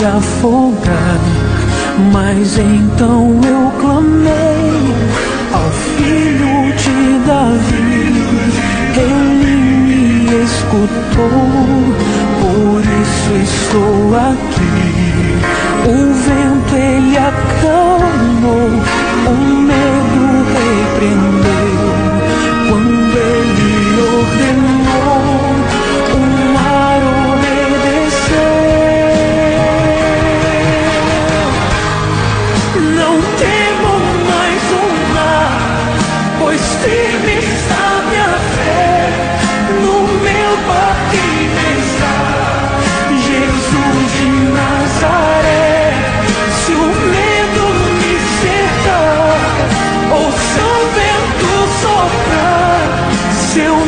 me afogar, mas então eu clamei ao filho de Davi. Ele me escutou, por isso estou aqui. Não temo mais o mar, pois firme está minha fé. No meu barquinho está Jesus de Nazaré. Se o medo me cercar, ou se o vento soprar, seu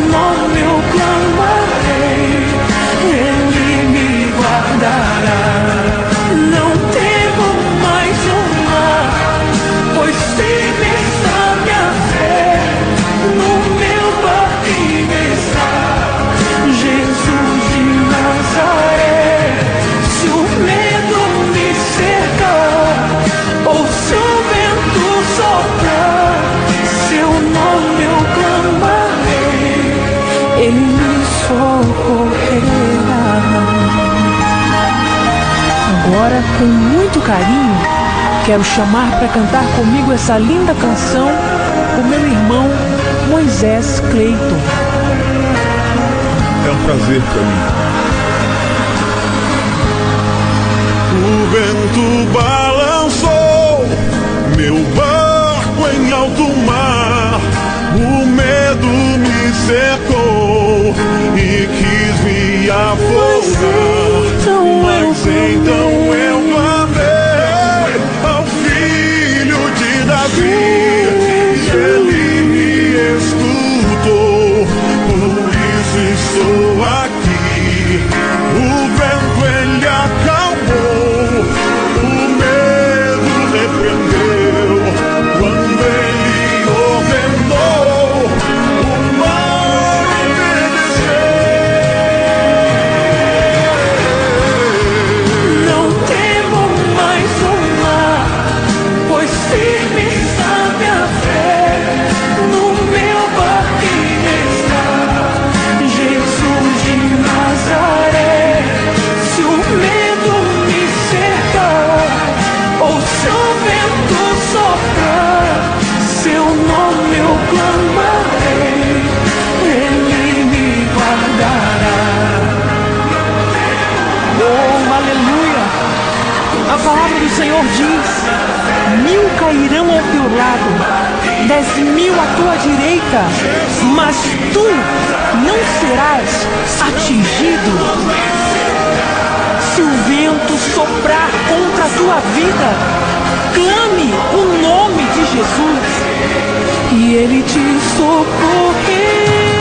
Agora, com muito carinho, quero chamar para cantar comigo essa linda canção o meu irmão Moisés Cleiton. É um prazer para mim. O vento balançou meu barco em alto mar. O medo me cercou Senhor diz: mil cairão ao teu lado, dez mil à tua direita, mas tu não serás atingido. Se o vento soprar contra a tua vida, clame o nome de Jesus e ele te socorrerá.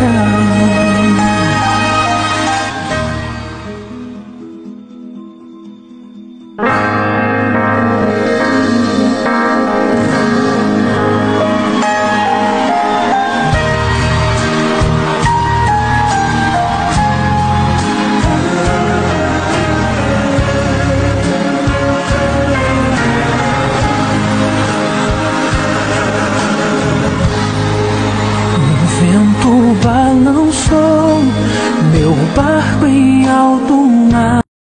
love.